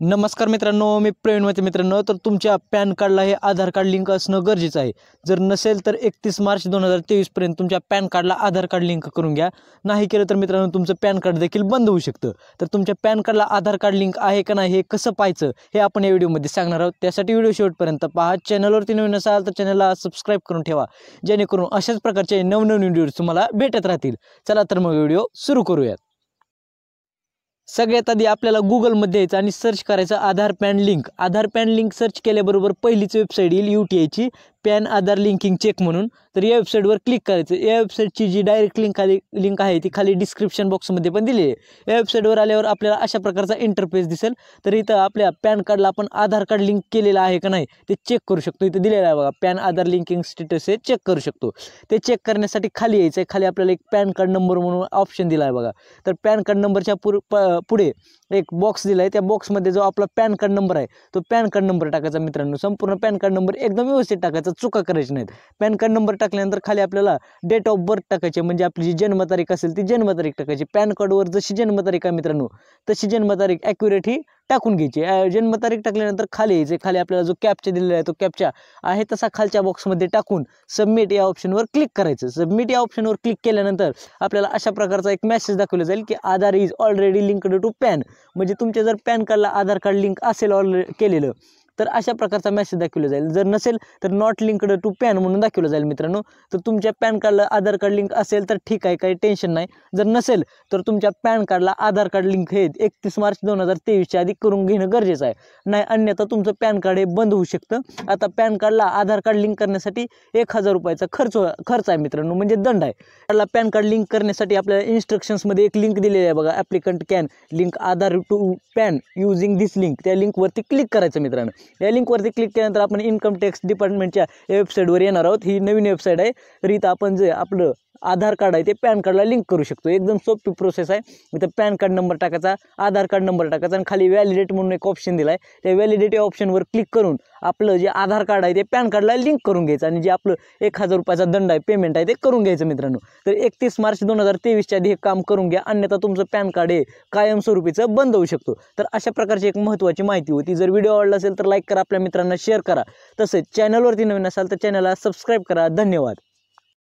नमस्कार मित्रांनो, मी प्रवीण माते मित्रांनो. तर तुमच्या पॅन कार्डला हे आधार कार्ड लिंक असणं गरजेचं जर नसेल तर एकतीस मार्च दोन हज़ार तेवीसपर्यंत तुमच्या पॅन कार्डला आधार कार्ड लिंक करून घ्या. नाही केलं तर मित्रांनो, तुमचं पॅन कार्ड देखील बंद होऊ शकतं. तर कार्डला आधार कार्ड लिंक आहे का नाही, हे कसं पाहायचं, हे आपण या व्हिडिओमध्ये सांगणार आहोत. त्यासाठी व्हिडिओ पहा. चॅनलवरती नवीन असाल तर चॅनलला सबस्क्राईब करून ठेवा. जेणेकरून अशाच प्रकारचे नवनवीन व्हिडिओज तुम्हाला भेटत राहतील. चला तर मग व्हिडिओ सुरू करूयात. सगळ्यात आधी आपल्याला गुगलमध्ये यायचं आणि सर्च करायचं Aadhaar PAN link Aadhaar PAN link search केल्याबरोबर पहिलीच वेबसाईट येईल यू टी आयची पॅन आधार लिंकिंग चेक म्हणून, तर या वेबसाईटवर क्लिक करायचं. या वेबसाईटची जी डायरेक्ट लिंक खाली लिंक आहे, ती खाली डिस्क्रिप्शन बॉक्समध्ये पण दिलेली आहे. या वेबसाईटवर आल्यावर आपल्याला अशा प्रकारचा इंटरफेस दिसेल. तर इथं आपल्या पॅन कार्डला आपण आधार कार्ड लिंक केलेलं आहे का नाही, ते चेक करू शकतो. इथं दिलेलं आहे बघा पॅन आधार लिंकिंग स्टेटस हे चेक करू शकतो. ते चेक करण्यासाठी खाली यायचं खाली आपल्याला एक पॅन कार्ड नंबर म्हणून ऑप्शन दिला आहे बघा. तर पॅन कार्ड पुर पुढे एक बॉक्स दिला आहे त्या बॉक्समध्ये जो आपला पॅन कार्ड नंबर आहे तो पॅन कार्ड नंबर टाकायचा मित्रांनो. संपूर्ण पॅन कार्ड नंबर एकदम व्यवस्थित टाकायचा. चुका करायची नाहीत. पॅन कार्ड नंबर टाकल्यानंतर खाली आपल्याला डेट ऑफ बर्थ टाकायची म्हणजे आपली जी जन्मतारीख असेल ती जन्मतारीख टाकायची. पॅन कार्डवर जशी जन्मतारीख आहे मित्रांनो तशी जन्मतारीख ॲक्युरेट ही टाकून घ्यायची. जन्मतारीख टाकल्यानंतर खाली यायचे. खाली आपल्याला जो कॅपचा दिलेला आहे तो कॅपचा आहे तसा खालच्या बॉक्समध्ये टाकून सबमिट या ऑप्शनवर क्लिक करायचं. सबमिट या ऑप्शनवर क्लिक केल्यानंतर आपल्याला अशा प्रकारचा एक मेसेज दाखवला जाईल की Aadhaar is already linked to PAN म्हणजे तुमच्या जर पॅन कार्डला आधार कार्ड लिंक असेल ऑलरेडी केलेलं तर अशा प्रकारचा मेसेज दाखवला जाईल. जर नसेल तर नॉट लिंक्ड टू पॅन म्हणून दाखवलं जाईल मित्रांनो. तर तुमच्या पॅन कार्डला आधार कार्ड लिंक असेल तर ठीक आहे, काही टेन्शन नाही. जर नसेल तर तुमच्या पॅन कार्डला आधार कार्ड लिंक हे एकतीस मार्च दोन हज़ार तेवीसच्या आधी करून घेणं गरजेचं आहे. नाही, अन्यथा तुमचं पॅन कार्ड हे बंद होऊ शकतं. आता पॅन कार्डला आधार कार्ड लिंक करण्यासाठी एक हज़ार रुपयाचा खर्च खर्च आहे मित्रांनो, म्हणजे दंड आहे. त्याला पॅन कार्ड लिंक करण्यासाठी आपल्याला इन्स्ट्रक्शन्समध्ये एक लिंक दिलेली आहे बघा. Applicant can link Aadhaar to PAN using this link त्या लिंकवरती क्लिक करायचं मित्रांनो. या लिंकवरती क्लिक केल्यानंतर आपण इन्कम टॅक्स डिपार्टमेंटच्या वेबसाईटवर येणार आहोत. ही नवीन वेबसाईट आहे. तर इथं आपण जे आपलं आधार कार्ड आहे ते पॅन कार्डला लिंक करू शकतो. एकदम सोपी प्रोसेस आहे. इथं पॅन कार्ड नंबर टाकायचा आधार कार्ड नंबर टाकायचा आणि खाली व्हॅलिडेट म्हणून एक ऑप्शन दिला आहे त्या व्हॅलिडेट या ऑप्शनवर क्लिक करून आपलं जे आधार कार्ड आहे ते पॅन कार्डला लिंक करून घ्यायचं आणि जे आपलं एक हजार रुपयाचा दंड आहे पेमेंट आहे ते करून घ्यायचं मित्रांनो. तर एकतीस मार्च दोन हजार तेवीसच्या आधी हे काम करून घ्या. अन्यथा तुमचं पॅन कार्ड हे कायमस्वरूपीचं बंद होऊ शकतो. तर अशा प्रकारची एक महत्त्वाची माहिती होती. जर व्हिडिओ आवडला असेल तर लाईक करा आपल्या मित्रांना शेअर करा. तसेच चॅनलवरती नवीन असाल तर चॅनलला सबस्क्राईब करा. धन्यवाद.